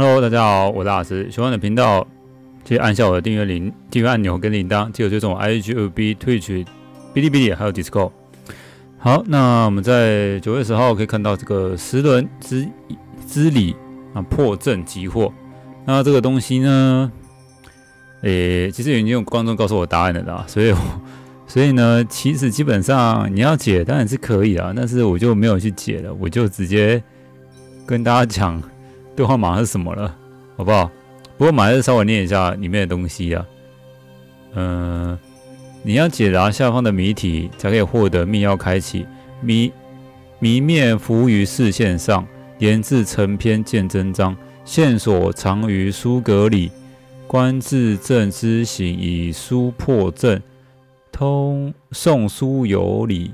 Hello，大家好，我是老师。喜欢的频道，记得按下我的订阅铃订阅按钮跟铃铛，记得追踪我 IGB、Twitch、哔哩哔哩还有 Discord。好，那我们在九月十号可以看到这个十轮之之礼啊破阵集货。那这个东西呢，诶，其实已经有观众告诉我答案了啦，所以所以呢，其实基本上你要解当然是可以啊，但是我就没有去解了，我就直接跟大家讲。对话码是什么了？好不好？不过还是稍微念一下里面的东西啊。嗯，你要解答下方的谜题，才可以获得密钥开启。谜谜面浮于视线上，言字成篇见真章。线索藏于书阁里，观字正之行以书破阵。通送书有理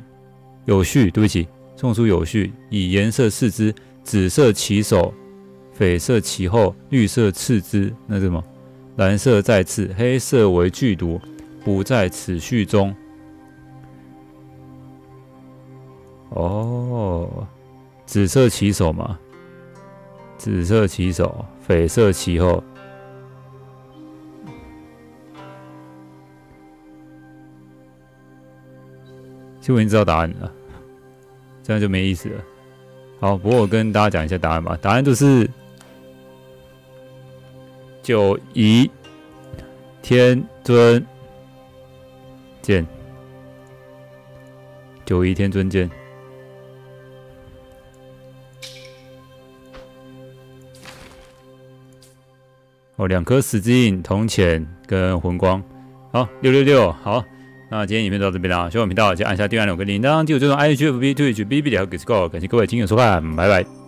有序，对不起，送书有序，以颜色视之，紫色起手。绯色其后，绿色次之，那什么？蓝色再次，黑色为剧毒，不在此序中。哦，紫色起手嘛，紫色起手，绯色其后。其实我已经知道答案了，这样就没意思了。好，不过我跟大家讲一下答案吧。答案就是。九仪天尊剑，九仪天尊剑。哦，两颗死之印、铜钱跟魂光。好，六六六。好，那今天影片到这边啦。喜欢频道，就按下订阅按钮跟铃铛，记得追踪 i g f b Twitch、B B 和 Discord。感谢各位亲友收看，拜拜。